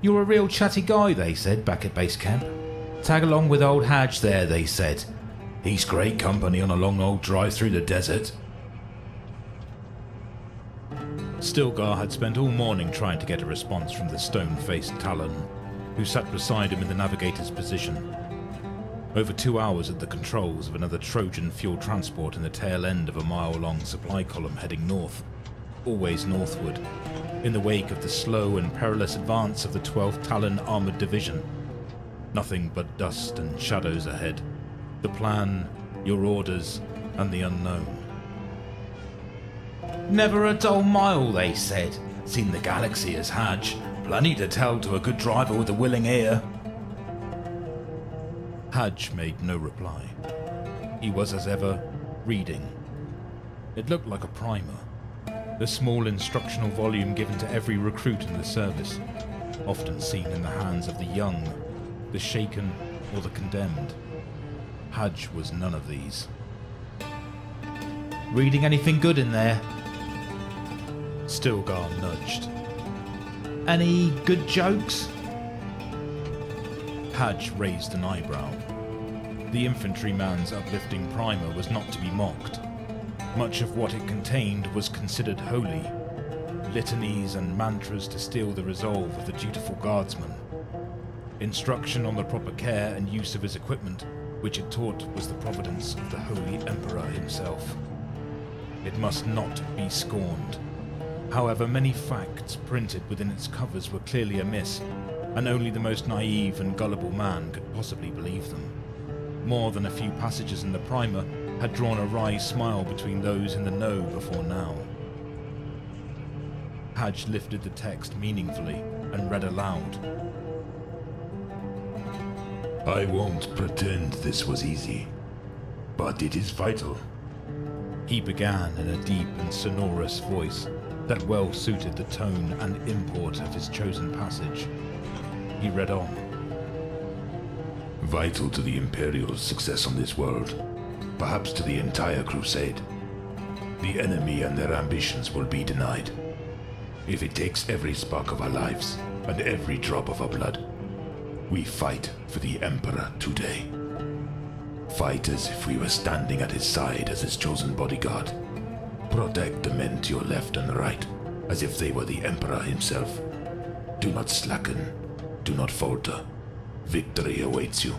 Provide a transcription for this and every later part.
You're a real chatty guy, they said back at base camp. Tag along with old Hadge there, they said. He's great company on a long old drive through the desert. Stilgar had spent all morning trying to get a response from the stone faced Tallarn, who sat beside him in the navigator's position. Over two hours at the controls of another Trojan fuel transport in the tail end of a mile long supply column heading north, always northward, in the wake of the slow and perilous advance of the 12th Tallarn Armoured Division. Nothing but dust and shadows ahead. The plan, your orders, and the unknown. Never a dull mile, they said. Seen the galaxy as Hadge. Plenty to tell to a good driver with a willing ear. Hadge made no reply. He was, as ever, reading. It looked like a primer, the small instructional volume given to every recruit in the service, often seen in the hands of the young, the shaken, or the condemned. Hadge was none of these. Reading anything good in there? Stilgar nudged. Any good jokes? Hadge raised an eyebrow. The infantryman's uplifting primer was not to be mocked. Much of what it contained was considered holy. Litanies and mantras to steel the resolve of the dutiful guardsman. Instruction on the proper care and use of his equipment, which it taught was the providence of the Holy Emperor himself. It must not be scorned. However, many facts printed within its covers were clearly amiss, and only the most naive and gullible man could possibly believe them. More than a few passages in the primer had drawn a wry smile between those in the know before now. Hadge lifted the text meaningfully and read aloud. I won't pretend this was easy, but it is vital. He began in a deep and sonorous voice that well suited the tone and import of his chosen passage. He read on. Vital to the Imperial's success on this world, perhaps to the entire crusade. The enemy and their ambitions will be denied. If it takes every spark of our lives and every drop of our blood, we fight for the Emperor today. Fight as if we were standing at his side as his chosen bodyguard. Protect the men to your left and right, as if they were the Emperor himself. Do not slacken. Do not falter. Victory awaits you.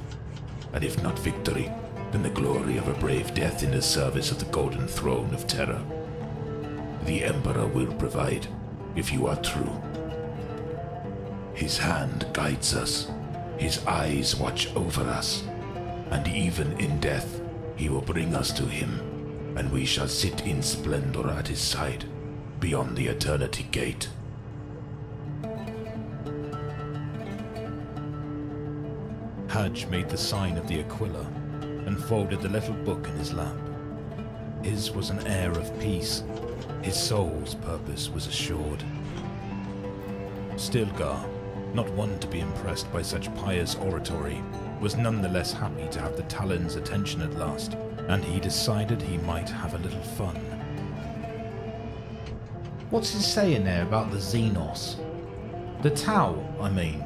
And if not victory, then the glory of a brave death in the service of the Golden Throne of Terra. The Emperor will provide, if you are true. His hand guides us. His eyes watch over us. And even in death, he will bring us to him, and we shall sit in splendor at his side, beyond the Eternity Gate. Hadge made the sign of the Aquila and folded the little book in his lap. His was an air of peace. His soul's purpose was assured. Stilgar, not one to be impressed by such pious oratory, was nonetheless happy to have the Tallarn's attention at last, and he decided he might have a little fun. What's he saying there about the Xenos? The Tau, I mean.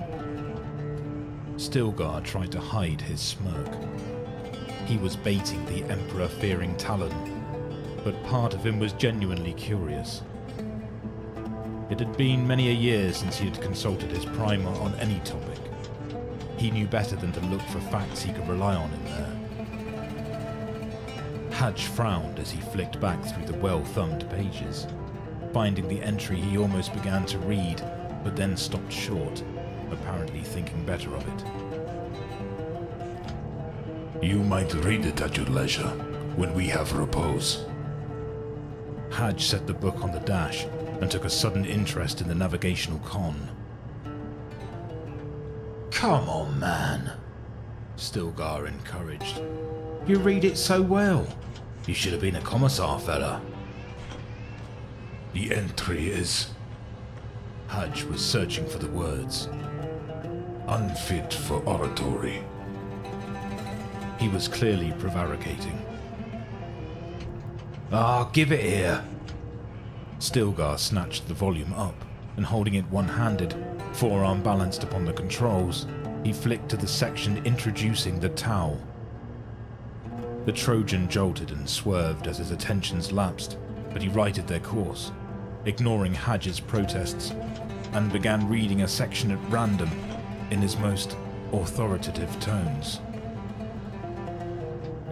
Stilgar tried to hide his smirk. He was baiting the Emperor fearing Tallarn, but part of him was genuinely curious. It had been many a year since he had consulted his primer on any topic. He knew better than to look for facts he could rely on in there. Hadge frowned as he flicked back through the well thumbed pages, finding the entry he almost began to read, but then stopped short, apparently thinking better of it. You might read it at your leisure, when we have repose. Hadge set the book on the dash and took a sudden interest in the navigational con. Come on, man. Stilgar encouraged. You read it so well. You should have been a commissar, fella. The entry is Hadge was searching for the words. unfit for oratory. He was clearly prevaricating. Ah, give it here. Stilgar snatched the volume up, and holding it one handed, forearm balanced upon the controls, he flicked to the section introducing the Tau. The Trojan jolted and swerved as his attentions lapsed, but he righted their course, ignoring Hadge's protests, and began reading a section at random in his most authoritative tones.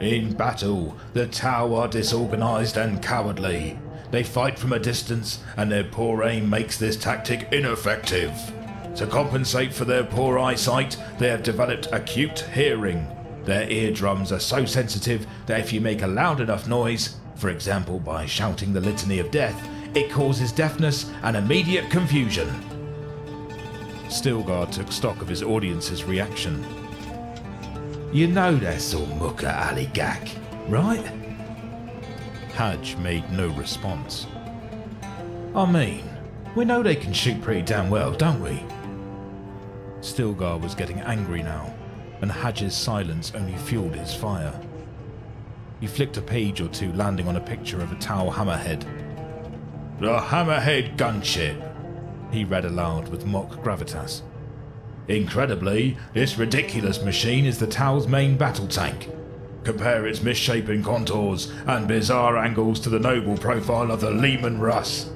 In battle, the Tau are disorganized and cowardly. They fight from a distance, and their poor aim makes this tactic ineffective. To compensate for their poor eyesight, they have developed acute hearing. Their eardrums are so sensitive that if you make a loud enough noise, for example by shouting the litany of death, it causes deafness and immediate confusion. Stilgar took stock of his audience's reaction. You know that's all mucka Ali Gak, right? Hadge made no response. I mean, we know they can shoot pretty damn well, don't we? Stilgar was getting angry now, and Hadge's silence only fueled his fire. He flicked a page or two, landing on a picture of a Tau hammerhead. The Hammerhead gunship, he read aloud with mock gravitas. Incredibly, this ridiculous machine is the Tau's main battle tank. Compare its misshapen contours and bizarre angles to the noble profile of the Leman Russ.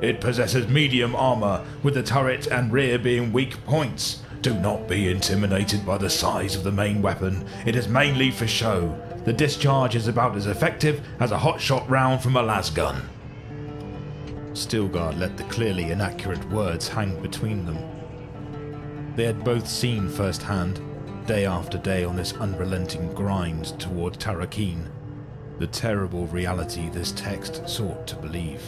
It possesses medium armor, with the turret and rear being weak points. Do not be intimidated by the size of the main weapon. It is mainly for show. The discharge is about as effective as a hot shot round from a las gun. Stilgar let the clearly inaccurate words hang between them. They had both seen firsthand, day after day on this unrelenting grind toward Tarakeen, the terrible reality this text sought to believe.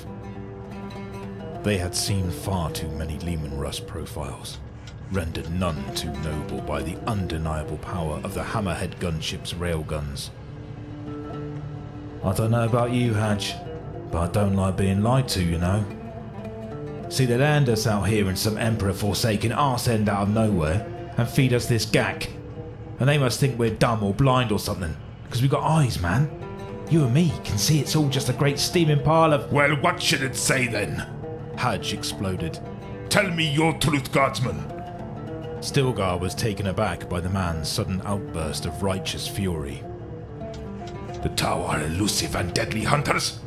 They had seen far too many Leman Russ profiles, rendered none too noble by the undeniable power of the Hammerhead gunship's railguns. I don't know about you, Hadge, but I don't like being lied to, you know. See, they land us out here in some Emperor forsaken arse end out of nowhere and feed us this gack. And they must think we're dumb or blind or something, because we've got eyes, man. You and me can see it's all just a great steaming pile of. Well, what should it say then? Hadge exploded. Tell me your truth, guardsman. Stilgar was taken aback by the man's sudden outburst of righteous fury. The Tau are elusive and deadly hunters?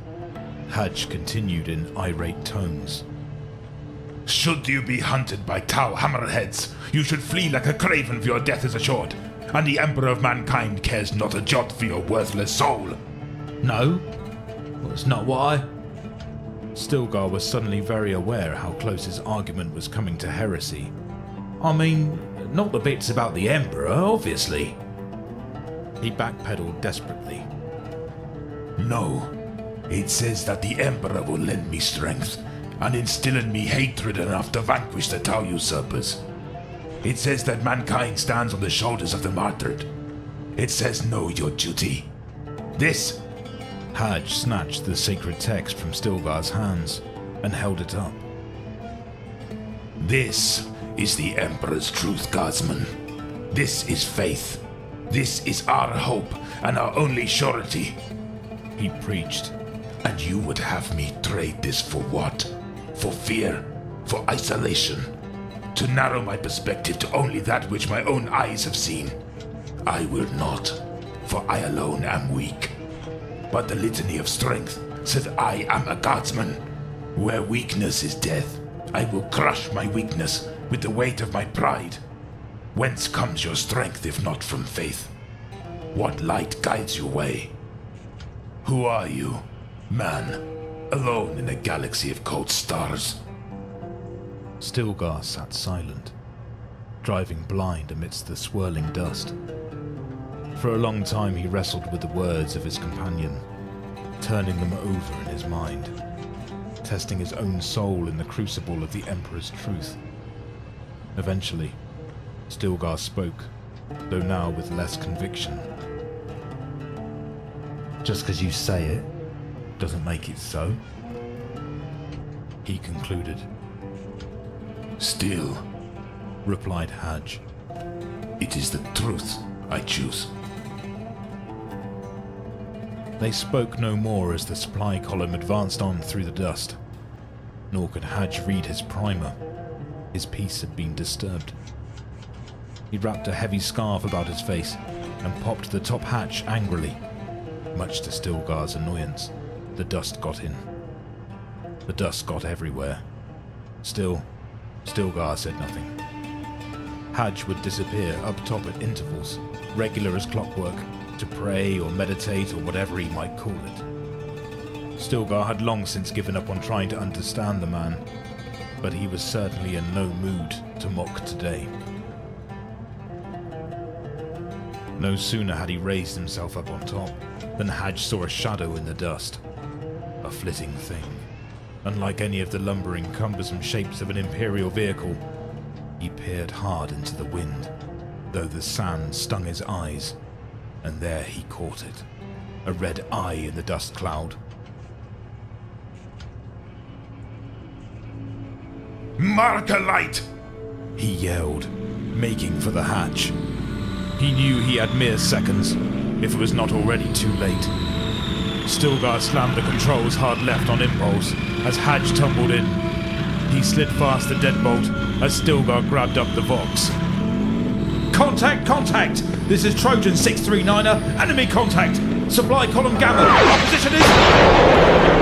Hadge continued in irate tones. Should you be hunted by Tau hammerheads, you should flee like a craven for your death is assured, and the Emperor of Mankind cares not a jot for your worthless soul. No, that's not why. Stilgar was suddenly very aware how close his argument was coming to heresy. I mean, not the bits about the Emperor, obviously. He backpedaled desperately. No, it says that the Emperor will lend me strength and instill in me hatred enough to vanquish the Tau usurpers. It says that mankind stands on the shoulders of the martyred. It says know your duty. This. Hadge snatched the sacred text from Stilgar's hands and held it up. This is the Emperor's truth, guardsman. This is faith. This is our hope and our only surety. He preached. And you would have me trade this for what? For fear, for isolation, to narrow my perspective to only that which my own eyes have seen. I will not, for I alone am weak. But the litany of strength says I am a guardsman. Where weakness is death, I will crush my weakness with the weight of my pride. Whence comes your strength if not from faith? What light guides your way? Who are you, man? Alone in a galaxy of cold stars. Stilgar sat silent, driving blind amidst the swirling dust. For a long time he wrestled with the words of his companion, turning them over in his mind, testing his own soul in the crucible of the Emperor's truth. Eventually, Stilgar spoke, though now with less conviction. Just because you say it doesn't make it so. He concluded. Still, replied Hadge, it is the truth I choose. They spoke no more as the supply column advanced on through the dust. nor could Hadge read his primer. His peace had been disturbed. He wrapped a heavy scarf about his face and popped the top hatch angrily. Much to Stilgar's annoyance, the dust got in. The dust got everywhere. Still, Stilgar said nothing. Hadge would disappear up top at intervals, regular as clockwork, to pray or meditate or whatever he might call it. Stilgar had long since given up on trying to understand the man, but he was certainly in no mood to mock today. No sooner had he raised himself up on top than Hadge saw a shadow in the dust. A flitting thing. Unlike any of the lumbering, cumbersome shapes of an Imperial vehicle, he peered hard into the wind, though the sand stung his eyes, and there he caught it. A red eye in the dust cloud. Markerlight! He yelled, making for the hatch. He knew he had mere seconds, if it was not already too late. Stilgar slammed the controls hard left on impulse as Hadge tumbled in. He slid past the deadbolt as Stilgar grabbed up the Vox. Contact, contact! This is Trojan 639er, enemy contact! Supply column Gamma, position is...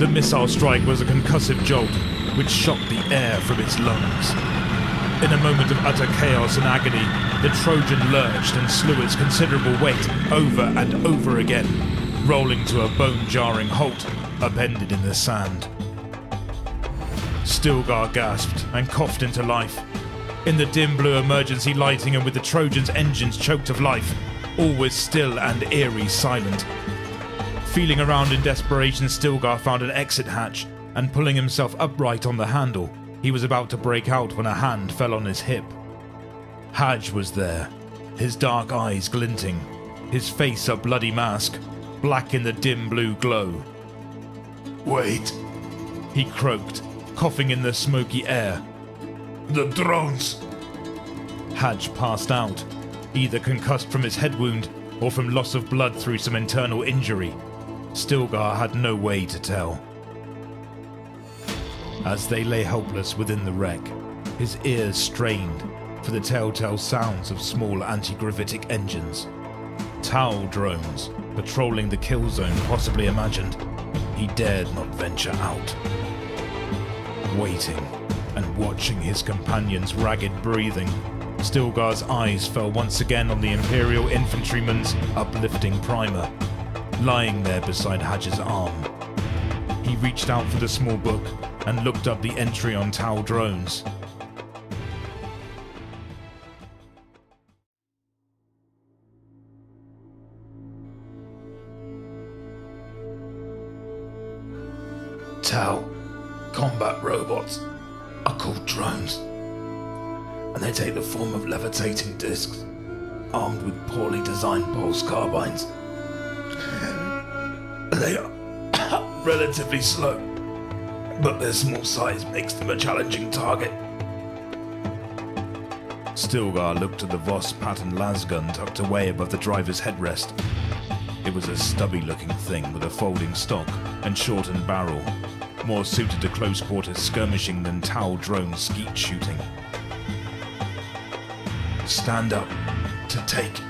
The missile strike was a concussive jolt, which shot the air from its lungs. In a moment of utter chaos and agony, the Trojan lurched and slew its considerable weight over and over again, rolling to a bone jarring halt, upended in the sand. Stilgar gasped and coughed into life. In the dim blue emergency lighting and with the Trojan's engines choked of life, all was still and eerie silent. Feeling around in desperation, Stilgar found an exit hatch, and pulling himself upright on the handle, he was about to break out when a hand fell on his hip. Hadge was there, his dark eyes glinting, his face a bloody mask, black in the dim blue glow. Wait, He croaked, coughing in the smoky air. the drones! Hadge passed out, either concussed from his head wound or from loss of blood through some internal injury. Stilgar had no way to tell. As they lay helpless within the wreck, his ears strained for the telltale sounds of small anti-gravitic engines. Tau drones patrolling the kill zone possibly imagined. He dared not venture out. Waiting and watching his companion's ragged breathing, Stilgar's eyes fell once again on the Imperial infantryman's uplifting primer, lying there beside Hadge's arm. He reached out for the small book and looked up the entry on Tau drones. Tau combat robots are called drones. And they take the form of levitating discs, armed with poorly designed pulse carbines. They are relatively slow, but their small size makes them a challenging target. Stilgar looked at the Voss pattern lasgun tucked away above the driver's headrest. It was a stubby looking thing with a folding stock and shortened barrel, more suited to close quarter skirmishing than Tau drone skeet shooting. Stand up to take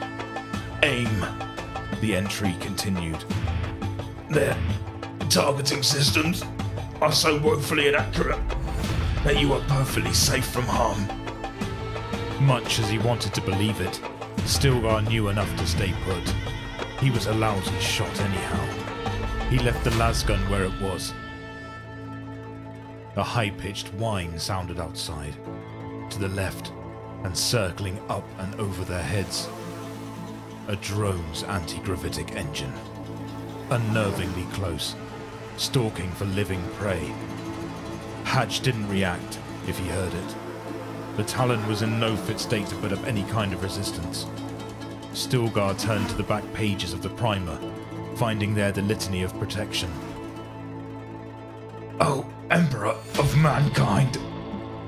aim. The entry continued. Their targeting systems are so woefully inaccurate that you are perfectly safe from harm. Much as he wanted to believe it, Stilgar knew enough to stay put. He was a lousy shot anyhow. He left the lasgun where it was. A high-pitched whine sounded outside, to the left, and circling up and over their heads. A drone's anti-gravitic engine. Unnervingly close, stalking for living prey. Hadge didn't react if he heard it. The Tallarn was in no fit state to put up any kind of resistance. Stilgar turned to the back pages of the primer, finding there the litany of protection. O Emperor of mankind,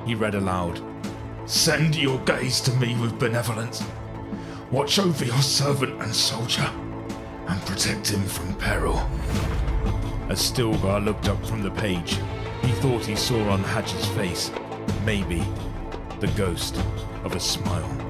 He read aloud. send your gaze to me with benevolence. Watch over your servant and soldier, and protect him from peril. As Stilgar looked up from the page, he thought he saw on Hadge's face, maybe, the ghost of a smile.